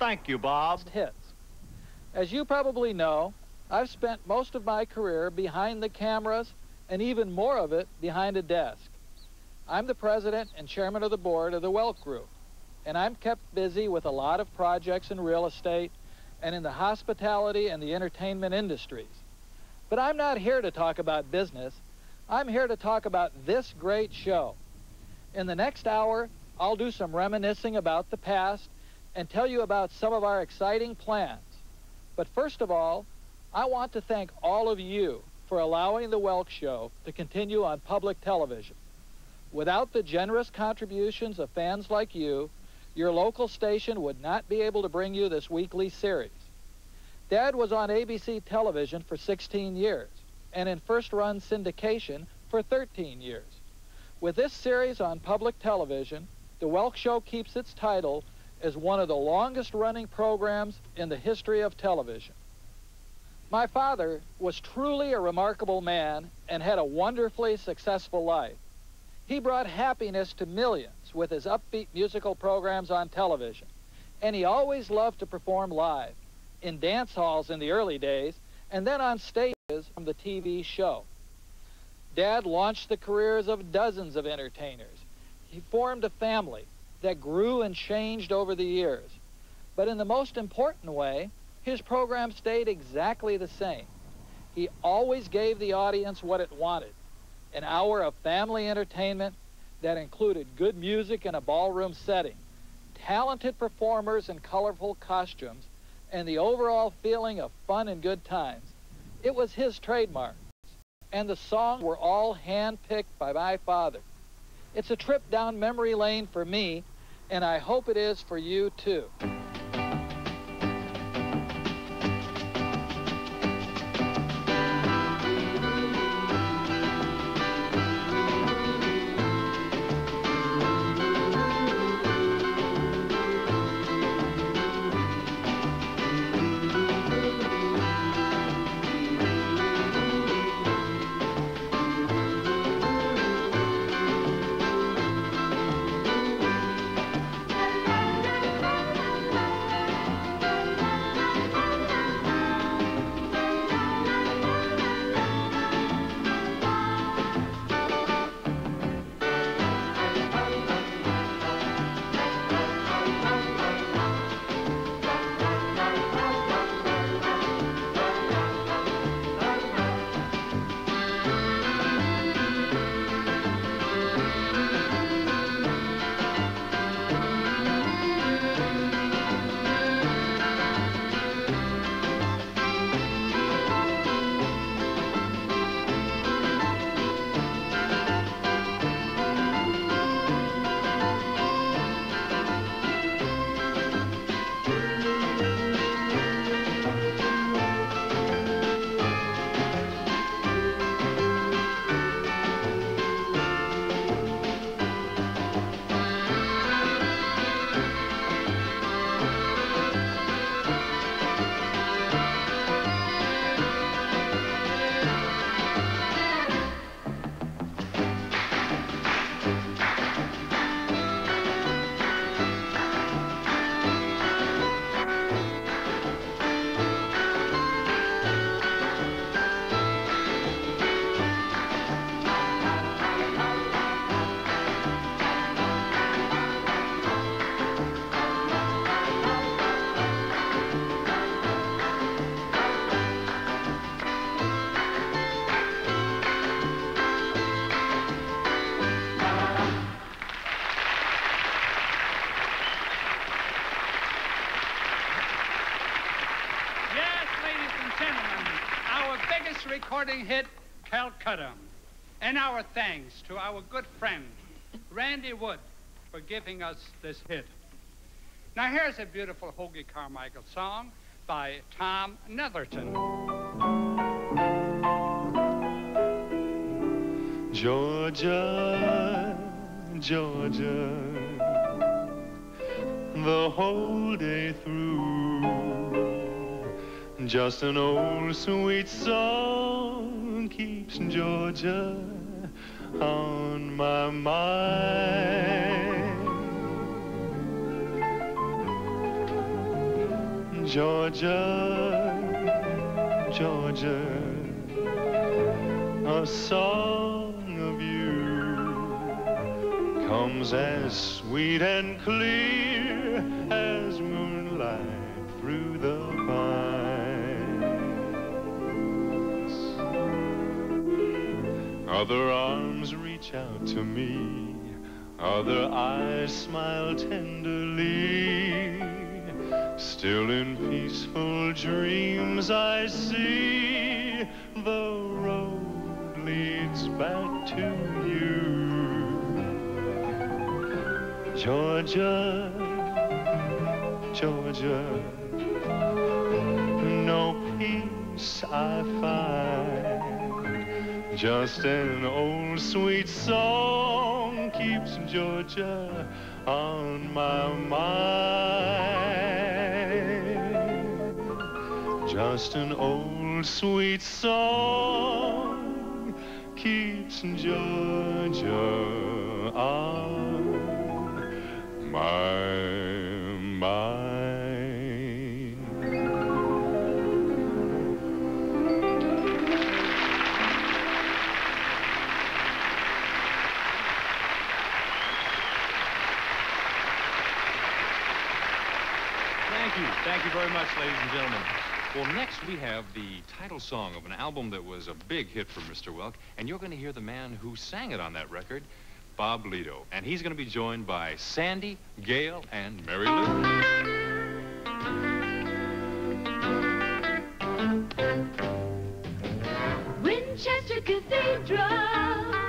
thank you, Bob. Hits. As you probably know, I've spent most of my career behind the cameras and even more of it behind a desk. I'm the president and chairman of the board of the Welk Group, and I'm kept busy with a lot of projects in real estate and in the hospitality and the entertainment industries. But I'm not here to talk about business. I'm here to talk about this great show. In the next hour, I'll do some reminiscing about the past and tell you about some of our exciting plans. But first of all, I want to thank all of you for allowing the Welk Show to continue on public television. Without the generous contributions of fans like you, your local station would not be able to bring you this weekly series. Dad was on ABC television for 16 years and in first run syndication for 13 years. With this series on public television, The Welk Show keeps its title as one of the longest running programs in the history of television. My father was truly a remarkable man and had a wonderfully successful life. He brought happiness to millions with his upbeat musical programs on television, and he always loved to perform live, in dance halls in the early days, and then on stages from the TV show. Dad launched the careers of dozens of entertainers. He formed a family that grew and changed over the years. But in the most important way, his program stayed exactly the same. He always gave the audience what it wanted an hour of family entertainment that included good music in a ballroom setting, talented performers in colorful costumes, and the overall feeling of fun and good times. It was his trademark and the songs were all hand-picked by my father. It's a trip down memory lane for me, and I hope it is for you too. Recording hit, Calcutta. And our thanks to our good friend, Randy Wood, for giving us this hit. Now, here's a beautiful Hoagy Carmichael song by Tom Netherton. Georgia, Georgia, the whole day through. Just an old sweet song keeps Georgia on my mind. Georgia, Georgia, a song of you comes as sweet and clear as moonlight through the pines. Other arms reach out to me, other eyes smile tenderly. Still in peaceful dreams I see the road leads back to you. Georgia, Georgia, no peace I find. Just an old sweet song keeps Georgia on my mind. Just an old sweet song keeps Georgia on my very much, ladies and gentlemen. Well, next we have the title song of an album that was a big hit for Mr. Welk, and you're going to hear the man who sang it on that record, Bob Lido. And he's going to be joined by Sandi, Gail, and Mary Lou. Winchester Cathedral,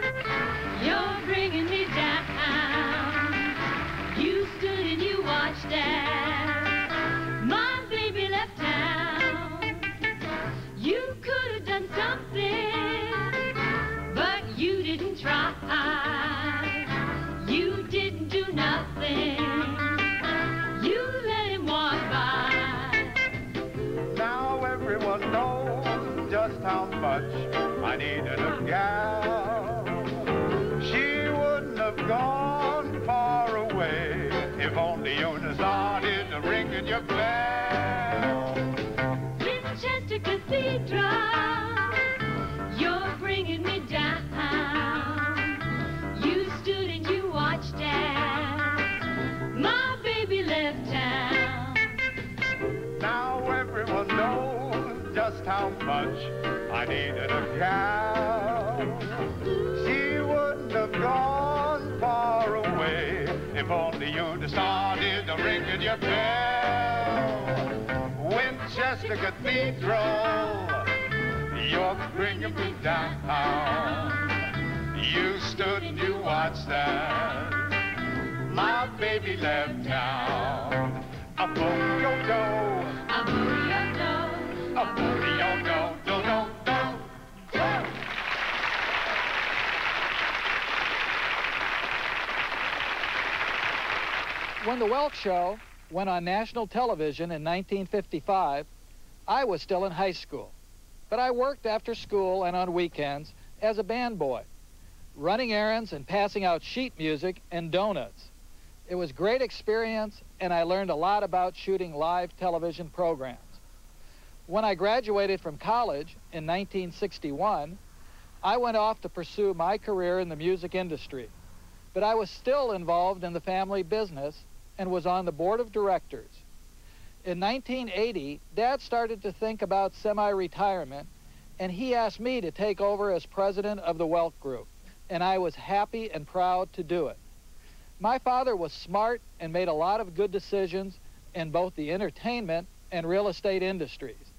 much I needed a gal. She wouldn't have gone far away if only have started ringing your bell. Winchester Cathedral, how much I needed a gal. She wouldn't have gone far away if only you'd started ringing your bell. Winchester Cathedral, you're bringing me down. You stood and you watched as my baby left town. A boogie go, A booyah a boogie When the Welk Show went on national television in 1955, I was still in high school. But I worked after school and on weekends as a band boy, running errands and passing out sheet music and donuts. It was great experience, and I learned a lot about shooting live television programs. When I graduated from college in 1961, I went off to pursue my career in the music industry, but I was still involved in the family business and was on the board of directors. In 1980, Dad started to think about semi-retirement, and he asked me to take over as president of the Welk Group, and I was happy and proud to do it. My father was smart and made a lot of good decisions in both the entertainment and real estate industries.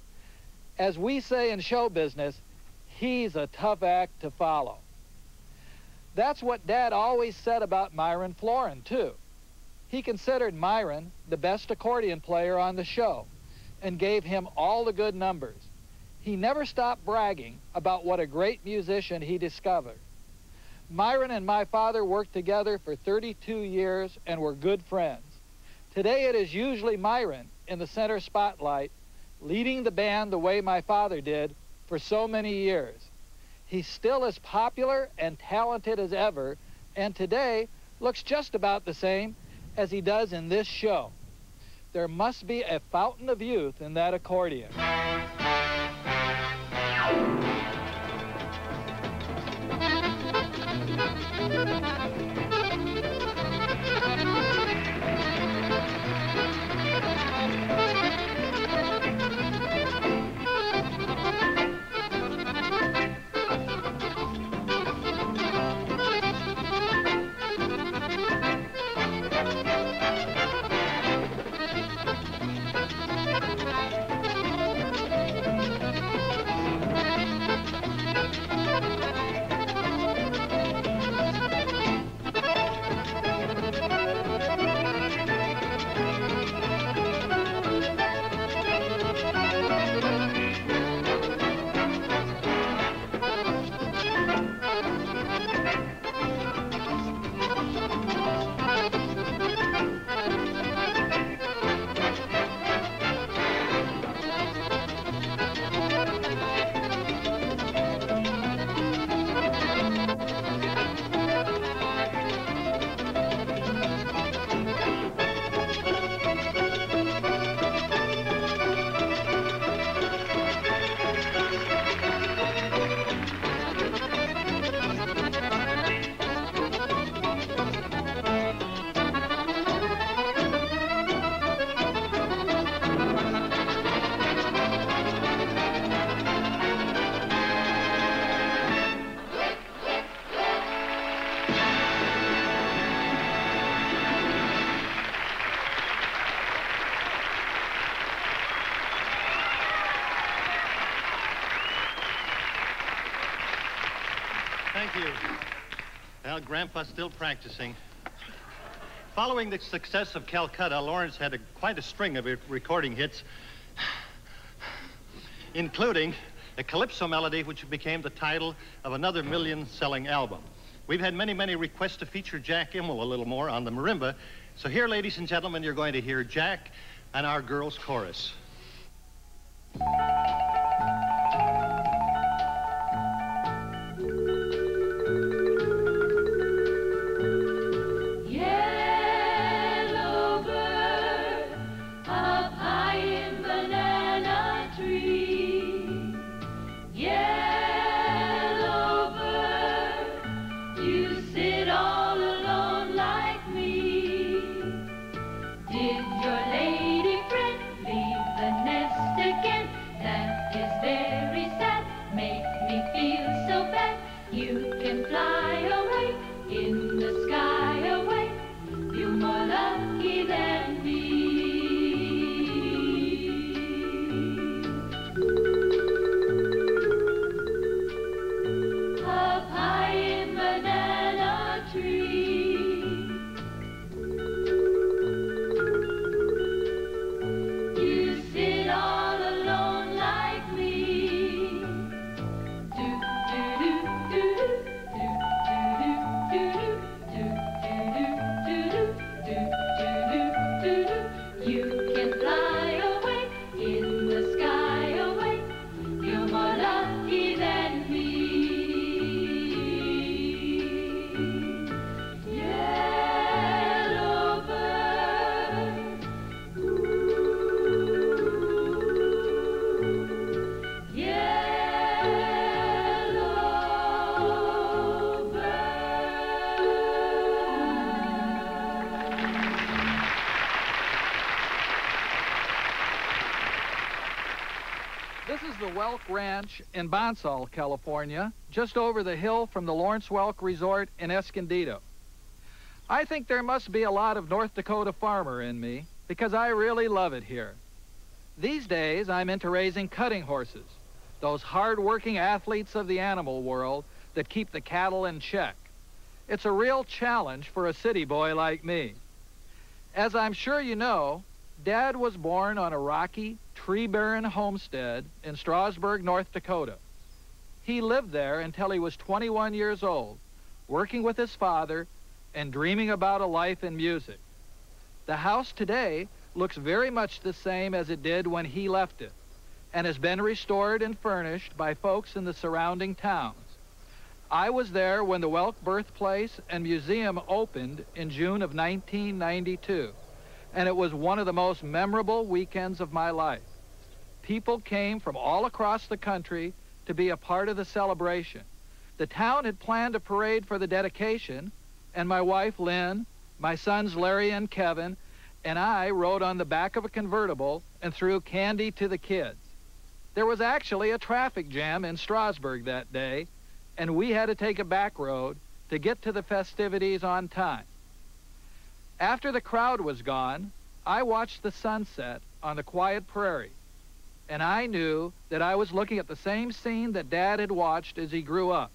As we say in show business, he's a tough act to follow. That's what Dad always said about Myron Floren, too. He considered Myron the best accordion player on the show and gave him all the good numbers. He never stopped bragging about what a great musician he discovered. Myron and my father worked together for 32 years and were good friends. Today it is usually Myron in the center spotlight, leading the band the way my father did for so many years. He's still as popular and talented as ever, and today looks just about the same as he does in this show. There must be a fountain of youth in that accordion. Thank you. Well, Grandpa's still practicing. Following the success of Calcutta, Lawrence had a, quite a string of recording hits, including a calypso melody, which became the title of another million-selling album. We've had many, many requests to feature Jack Immel a little more on the marimba. So here, ladies and gentlemen, you're going to hear Jack and our girls' chorus. Ranch in Bonsall, California, just over the hill from the Lawrence Welk Resort in Escondido. I think there must be a lot of North Dakota farmer in me because I really love it here. These days, I'm into raising cutting horses, those hard-working athletes of the animal world that keep the cattle in check. It's a real challenge for a city boy like me. As I'm sure you know, Dad was born on a rocky, tree-barren homestead in Strasburg, North Dakota. He lived there until he was 21 years old, working with his father and dreaming about a life in music. The house today looks very much the same as it did when he left it and has been restored and furnished by folks in the surrounding towns. I was there when the Welk Birthplace and Museum opened in June of 1992. and it was one of the most memorable weekends of my life. People came from all across the country to be a part of the celebration. The town had planned a parade for the dedication, and my wife, Lynn, my sons, Larry and Kevin, and I rode on the back of a convertible and threw candy to the kids. There was actually a traffic jam in Strasburg that day, and we had to take a back road to get to the festivities on time. After the crowd was gone, I watched the sunset on the quiet prairie, and I knew that I was looking at the same scene that Dad had watched as he grew up.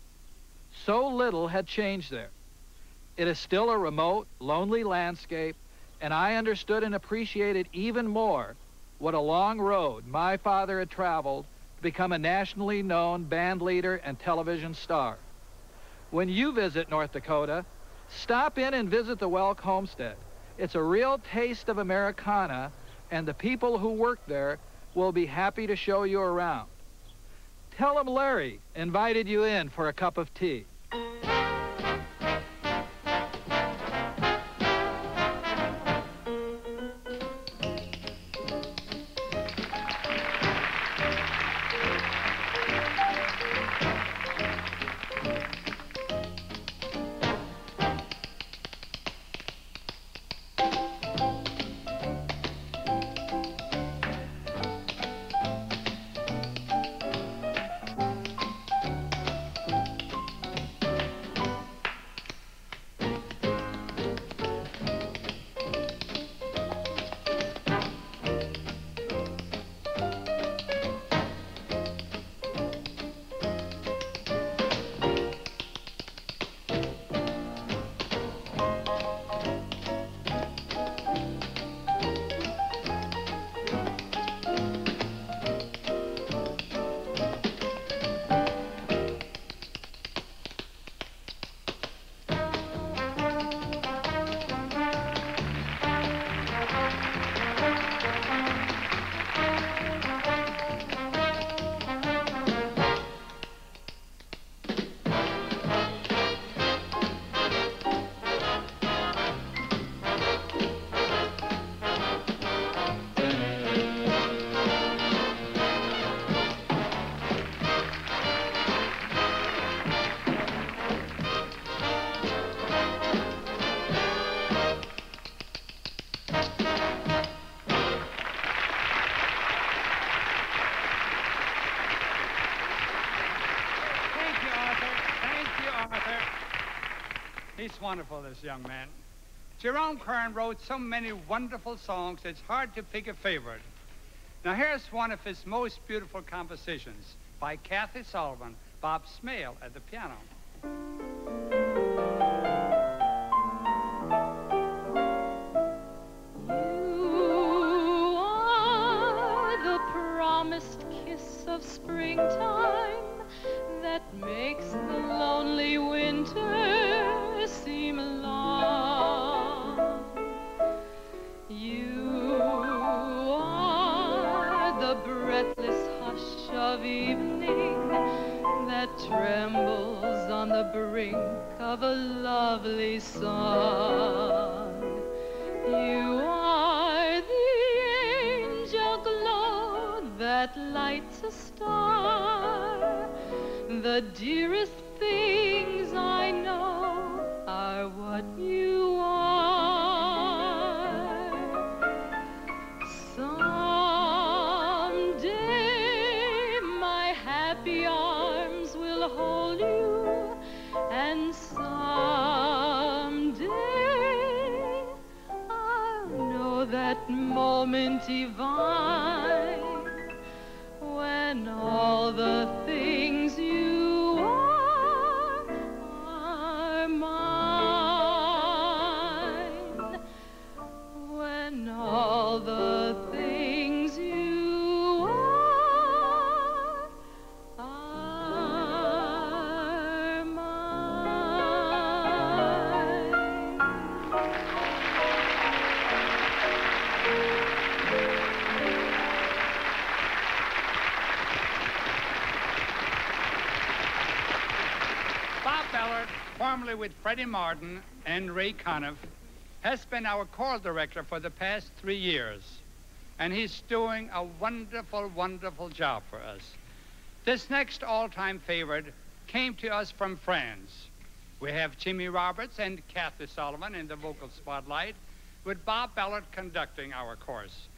So little had changed there. It is still a remote, lonely landscape, and I understood and appreciated even more what a long road my father had traveled to become a nationally known band leader and television star. When you visit North Dakota, stop in and visit the Welk Homestead. It's a real taste of Americana, and the people who work there will be happy to show you around. Tell them Larry invited you in for a cup of tea. He's wonderful, this young man. Jerome Kern wrote so many wonderful songs, it's hard to pick a favorite. Now, here's one of his most beautiful compositions by Kathie Sullivan, Bob Smale at the piano. You are ah, the promised kiss of springtime of evening that trembles on the brink of a lovely song. You are the angel glow that lights a star. The dearest things I know moment formerly with Freddy Martin and Ray Conniff, has been our choral director for the past three years, and he's doing a wonderful, wonderful job for us. This next all-time favorite came to us from France. We have Jimmy Roberts and Kathie Sullivan in the vocal spotlight, with Bob Ballard conducting our course.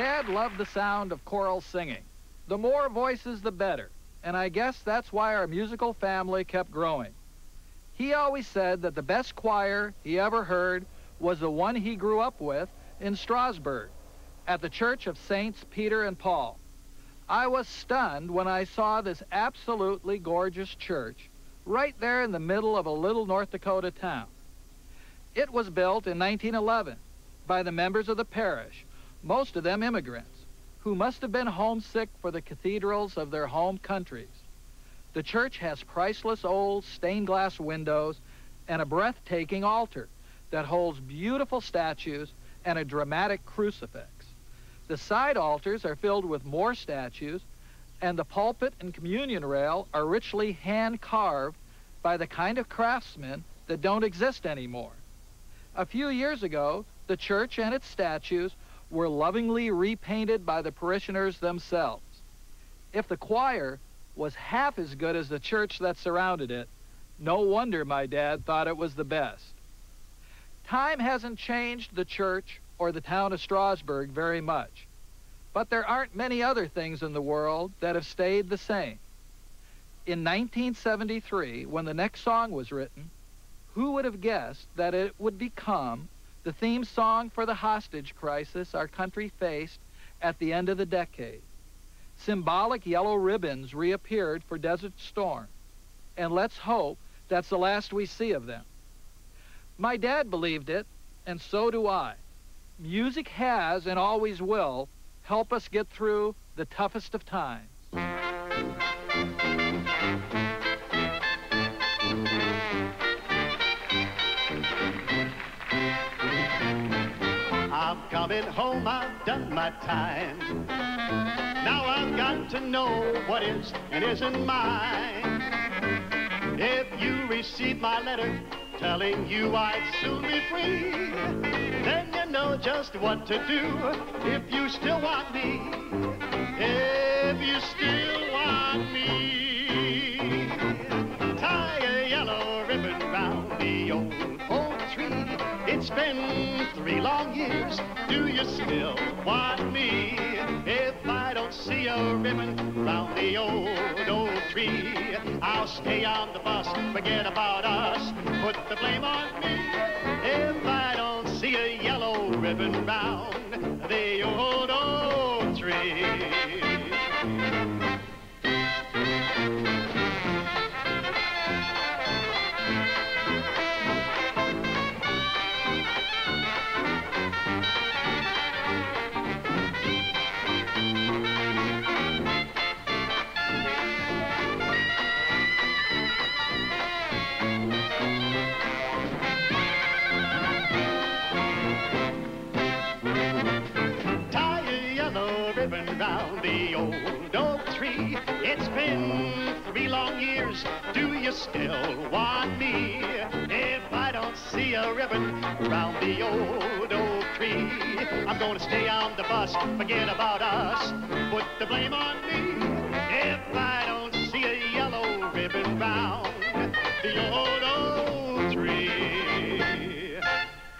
Dad loved the sound of choral singing. The more voices, the better. And I guess that's why our musical family kept growing. He always said that the best choir he ever heard was the one he grew up with in Strasburg at the Church of Saints Peter and Paul. I was stunned when I saw this absolutely gorgeous church right there in the middle of a little North Dakota town. It was built in 1911 by the members of the parish, most of them immigrants, who must have been homesick for the cathedrals of their home countries. The church has priceless old stained glass windows and a breathtaking altar that holds beautiful statues and a dramatic crucifix. The side altars are filled with more statues, and the pulpit and communion rail are richly hand carved by the kind of craftsmen that don't exist anymore. A few years ago, the church and its statues were lovingly repainted by the parishioners themselves. If the choir was half as good as the church that surrounded it, no wonder my dad thought it was the best. Time hasn't changed the church or the town of Strasburg very much, but there aren't many other things in the world that have stayed the same. In 1973, when the next song was written, who would have guessed that it would become the theme song for the hostage crisis our country faced at the end of the decade? Symbolic yellow ribbons reappeared for Desert Storm, and let's hope that's the last we see of them. My dad believed it, and so do I. Music has and always will help us get through the toughest of times. Coming home, I've done my time. Now I've got to know what is and isn't mine. If you receive my letter telling you I'd soon be free, then you know just what to do if you still want me. If you still want me, been three long years. Do you still want me? If I don't see a ribbon round the old old tree, I'll stay on the bus. Forget about us. Put the blame on me. If I don't see a yellow ribbon round long years. Do you still want me? If I don't see a ribbon round the old oak tree, I'm gonna stay on the bus. Forget about us. Put the blame on me. If I don't see a yellow ribbon round the old oak tree.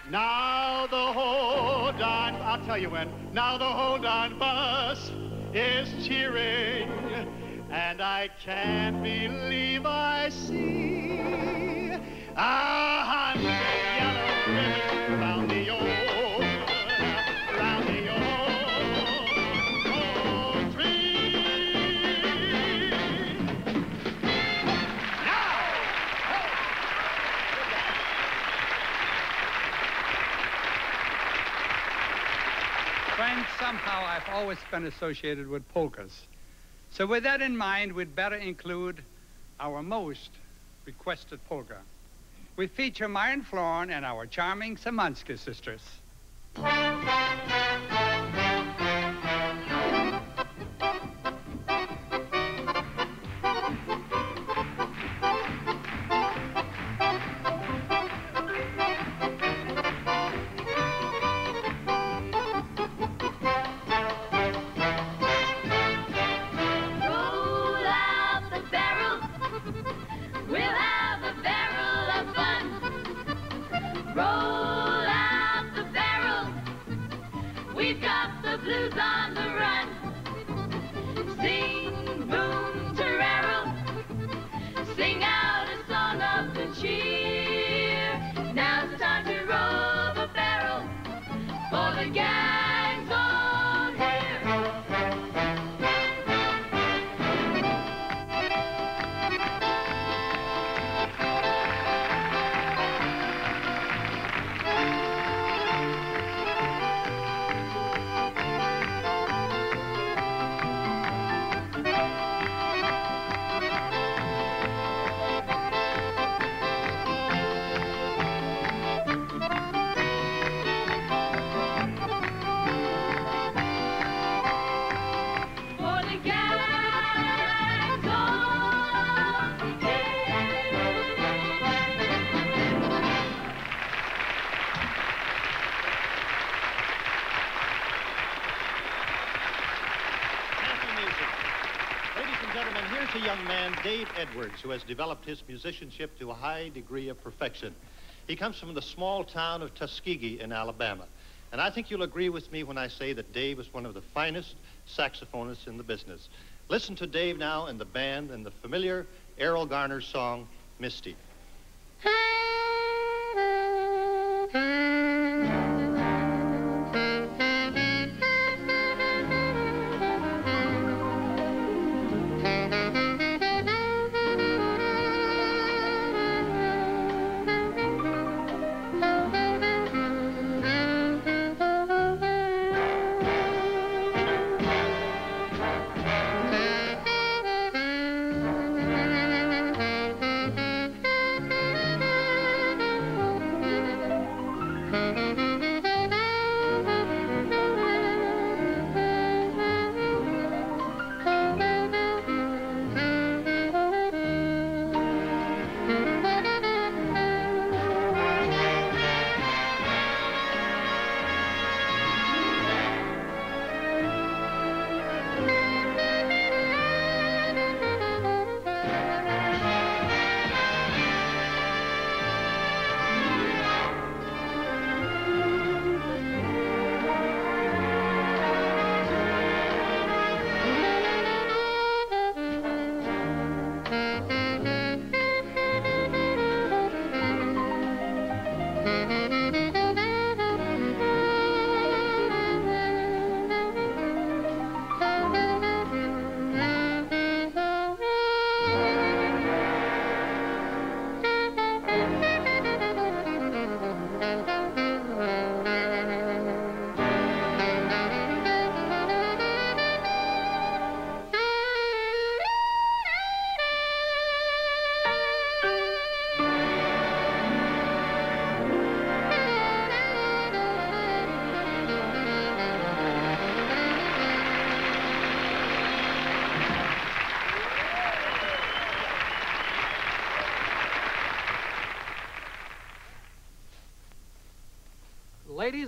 Now the whole darn, I'll tell you when, now the whole darn bus is cheering, and I can't believe I see a hundred yellow ribbons round the old, round the old, old tree. Now! Friends, somehow I've always been associated with polkas. So with that in mind, we'd better include our most requested polka. We feature Myron Floren and our charming Semonski sisters. Edwards, who has developed his musicianship to a high degree of perfection. He comes from the small town of Tuskegee in Alabama. And I think you'll agree with me when I say that Dave is one of the finest saxophonists in the business. Listen to Dave now and the band and the familiar Erroll Garner song, Misty.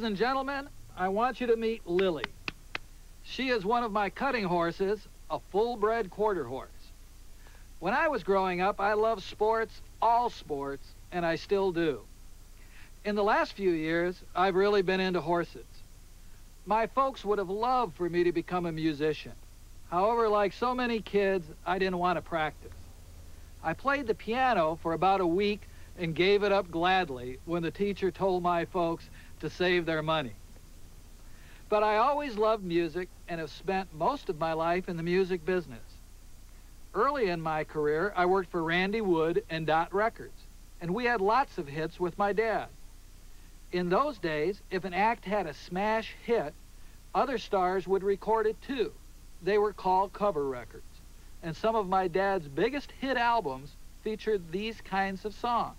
Ladies and gentlemen, I want you to meet Lily. She is one of my cutting horses, a full-bred quarter horse. When I was growing up, I loved sports, all sports, and I still do. In the last few years, I've really been into horses. My folks would have loved for me to become a musician. However, like so many kids, I didn't want to practice. I played the piano for about a week and gave it up gladly when the teacher told my folks to save their money. But I always loved music and have spent most of my life in the music business. Early in my career, I worked for Randy Wood and Dot Records, and we had lots of hits with my dad. In those days, if an act had a smash hit, other stars would record it too. They were called cover records. And some of my dad's biggest hit albums featured these kinds of songs.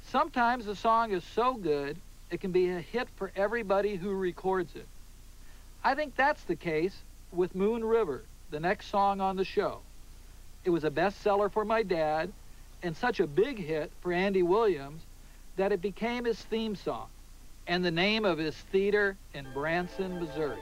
Sometimes the song is so good, it can be a hit for everybody who records it. I think that's the case with Moon River, the next song on the show. It was a bestseller for my dad and such a big hit for Andy Williams that it became his theme song and the name of his theater in Branson, Missouri.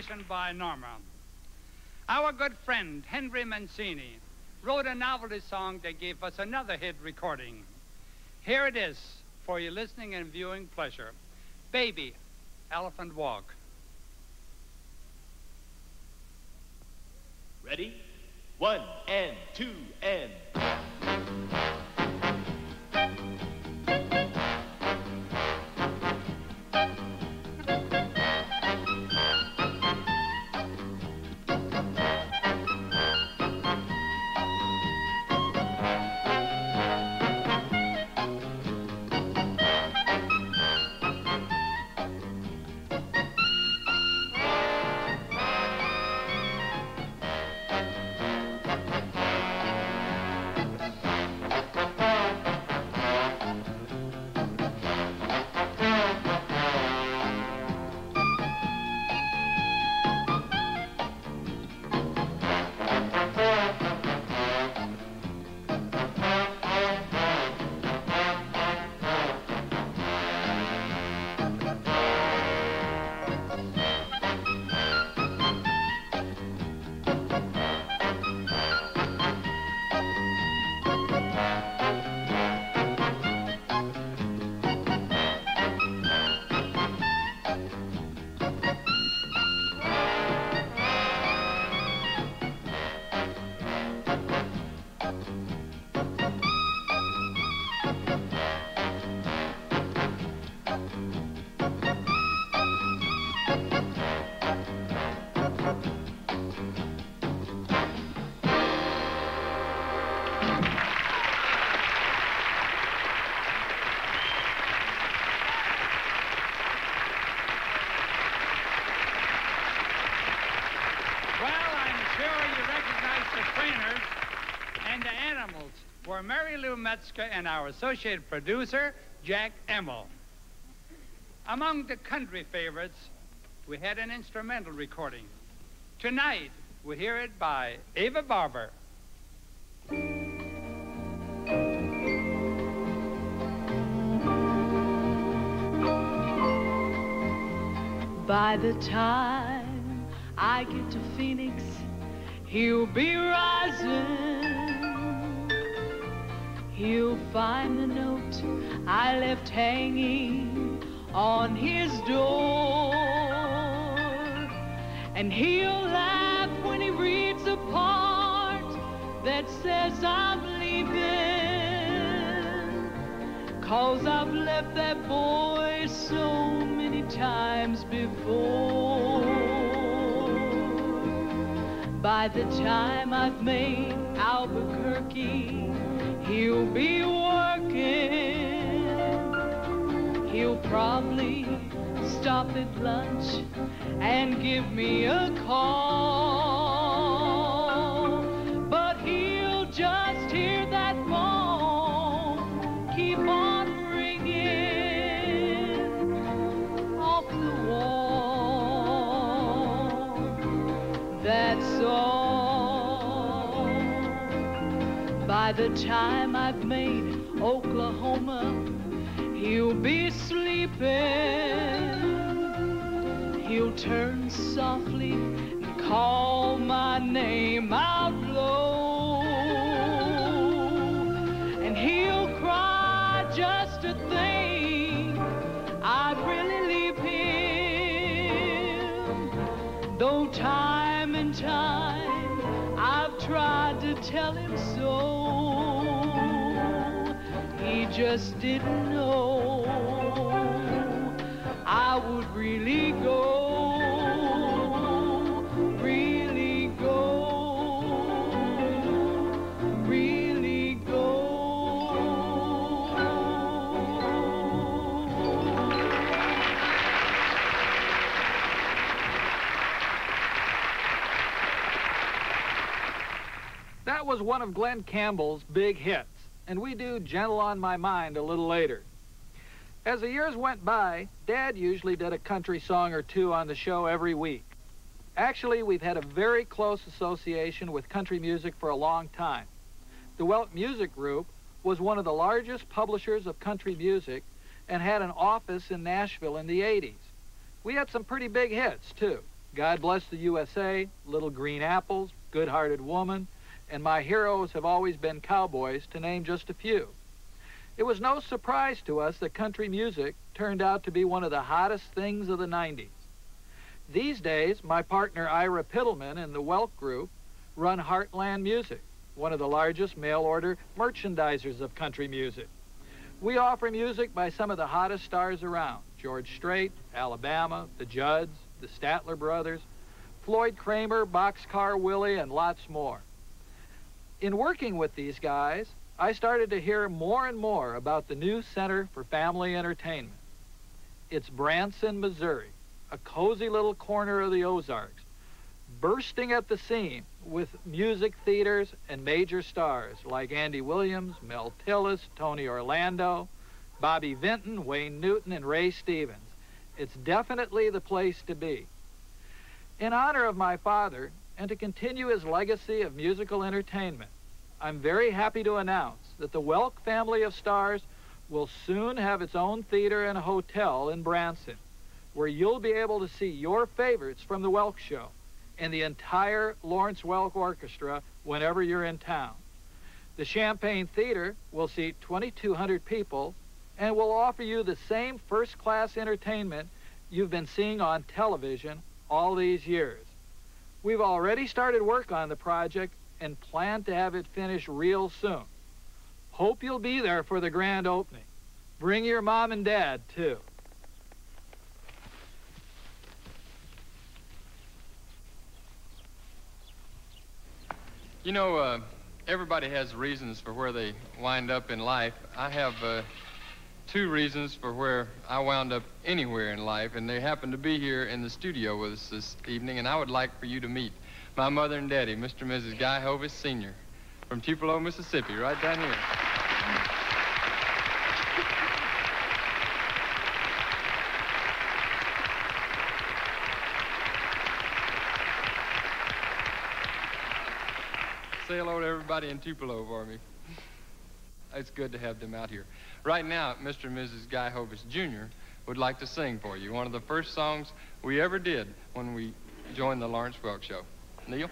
Rendition by Norma. Our good friend, Henry Mancini, wrote a novelty song that gave us another hit recording. Here it is for your listening and viewing pleasure. Baby, Elephant Walk. Mary Lou Metzger and our associate producer, Jack Imel. Among the country favorites, we had an instrumental recording. Tonight, we hear it by Ava Barber. By the time I get to Phoenix, he'll be rising. He'll find the note I left hanging on his door. And he'll laugh when he reads the part that says I'm leaving. Cause I've left that boy so many times before. By the time I've made Albuquerque, he'll be working. He'll probably stop at lunch and give me a call. By the time I've made Oklahoma, he'll be sleeping. He'll turn softly and call my name out just didn't know I would really go, really go, really go. That was one of Glen Campbell's big hits, and we do Gentle on My Mind a little later. As the years went by, Dad usually did a country song or two on the show every week. Actually, we've had a very close association with country music for a long time. The Welk Music Group was one of the largest publishers of country music and had an office in Nashville in the 80s. We had some pretty big hits, too. God Bless the USA, Little Green Apples, Good Hearted Woman, and my heroes have always been cowboys, to name just a few. It was no surprise to us that country music turned out to be one of the hottest things of the 90s. These days, my partner Ira Pittleman and the Welk Group run Heartland Music, one of the largest mail order merchandisers of country music. We offer music by some of the hottest stars around George Strait, Alabama, the Judds, the Statler Brothers, Floyd Cramer, Boxcar Willie, and lots more. In working with these guys, I started to hear more and more about the new Center for Family Entertainment. It's Branson, Missouri, a cozy little corner of the Ozarks, bursting at the seam with music theaters and major stars like Andy Williams, Mel Tillis, Tony Orlando, Bobby Vinton, Wayne Newton, and Ray Stevens. It's definitely the place to be. In honor of my father, and to continue his legacy of musical entertainment, I'm very happy to announce that the Welk family of stars will soon have its own theater and hotel in Branson, where you'll be able to see your favorites from the Welk Show and the entire Lawrence Welk Orchestra whenever you're in town. The Champagne Theater will seat 2,200 people and will offer you the same first-class entertainment you've been seeing on television all these years. We've already started work on the project and plan to have it finished real soon. Hope you'll be there for the grand opening. Bring your mom and dad, too. You know, uh, everybody has reasons for where they wind up in life. I have uh, two reasons for where I wound up anywhere in life, and they happen to be here in the studio with us this evening, and I would like for you to meet my mother and daddy, Mr. and Mrs. Guy Hovis Sr. from Tupelo, Mississippi, right down here. Say hello to everybody in Tupelo for me. It's good to have them out here. Right now, Mr. and Mrs. Guy Hovis Jr. would like to sing for you one of the first songs we ever did when we joined the Lawrence Welk Show. Neil?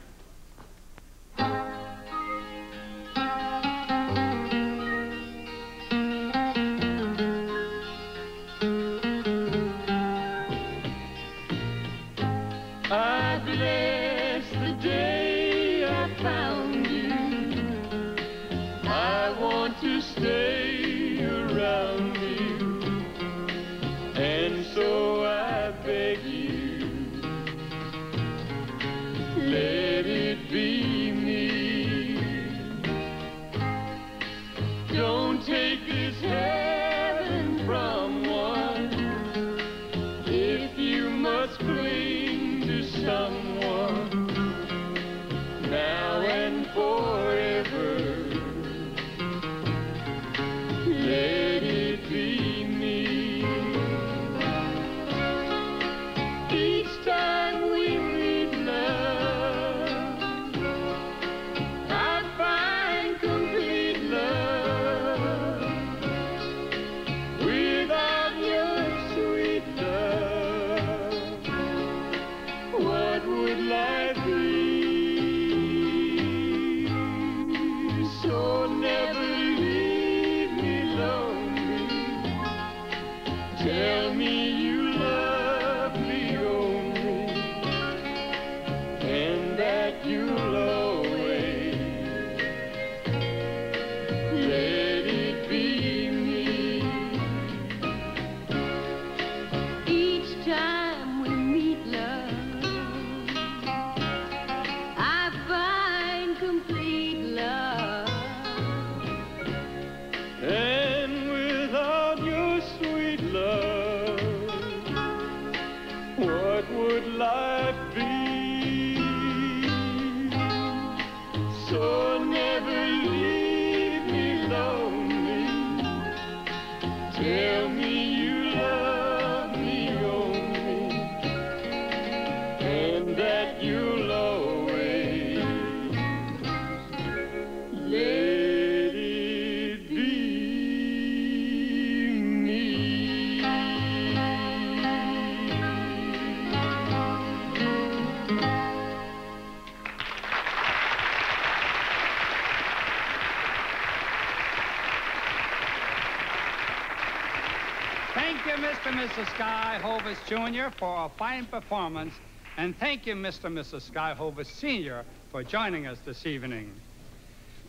Mrs. Guy Hovis Jr. for a fine performance, and thank you, Mr. and Mrs. Guy Hovis Sr. for joining us this evening.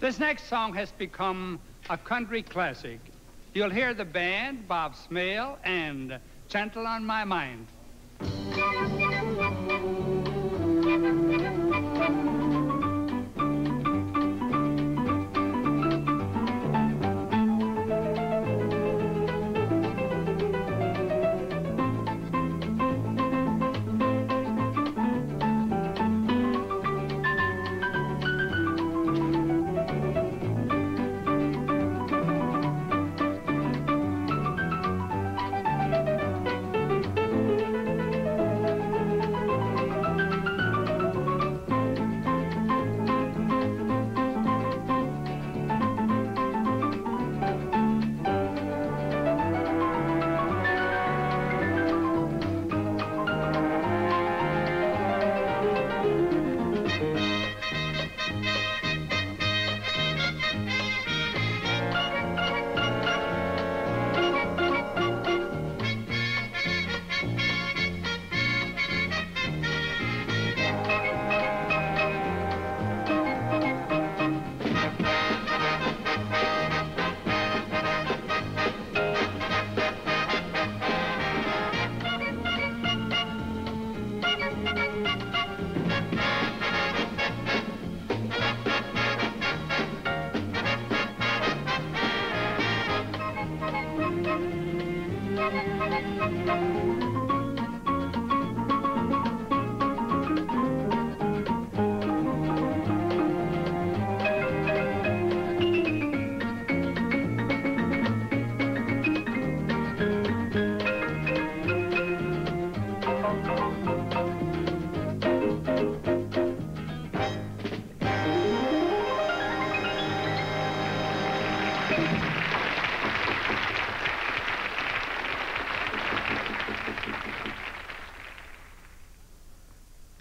This next song has become a country classic. You'll hear the band, Bob Smale, and Gentle on My Mind.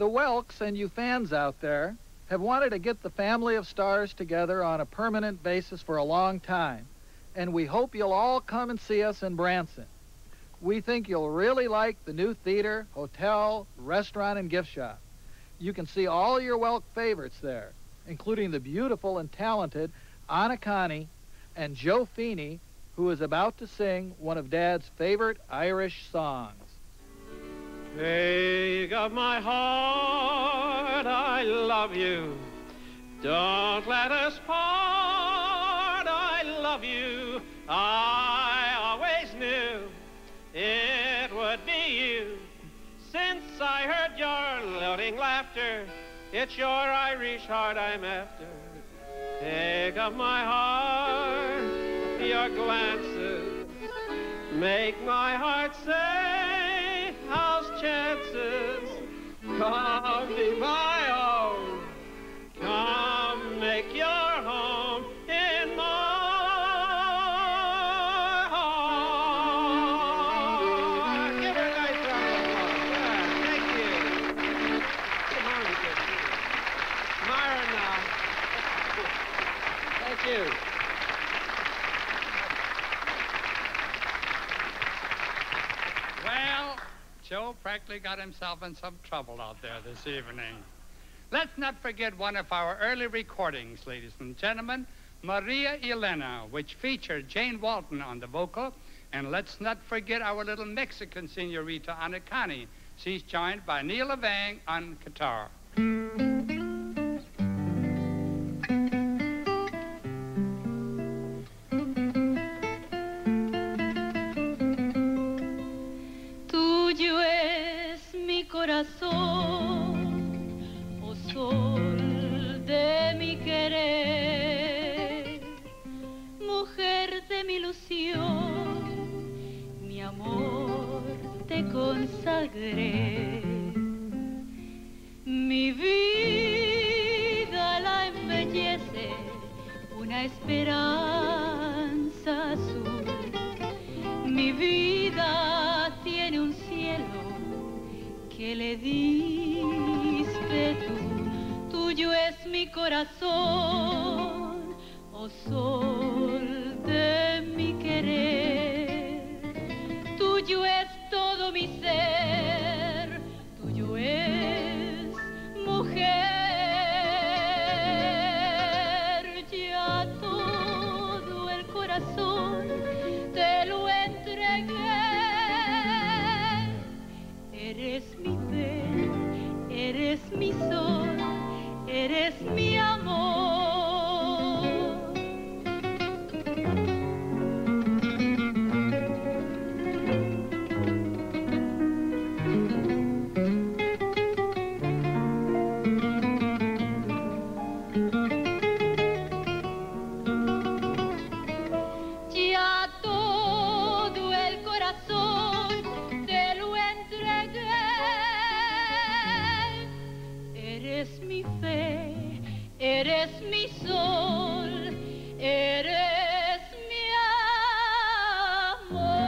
The Welks and you fans out there have wanted to get the family of stars together on a permanent basis for a long time, and we hope you'll all come and see us in Branson. We think you'll really like the new theater, hotel, restaurant, and gift shop. You can see all your Welk favorites there, including the beautiful and talented Anacani and Joe Feeney, who is about to sing one of Dad's favorite Irish songs. Peg of my heart, I love you. Don't let us part, I love you. I always knew it would be you. Since I heard your lilting laughter, it's your Irish heart I'm after. Peg of my heart, your glances make my heart say, chances? Come be Practically got himself in some trouble out there this evening. Let's not forget one of our early recordings, ladies and gentlemen, Maria Elena, which featured Jayne Walton on the vocal. And let's not forget our little Mexican senorita, Anacani. She's joined by Neil Levang on guitar. Eres mi sol, eres mi amor.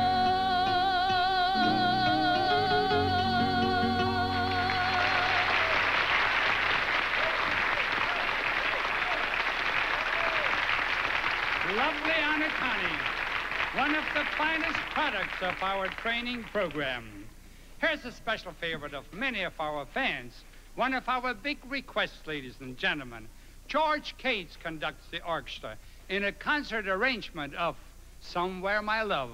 Lovely one of the finest products of our training program. Here's a special favorite of many of our fans. One of our big requests, ladies and gentlemen. George Cates conducts the orchestra in a concert arrangement of Somewhere My Love.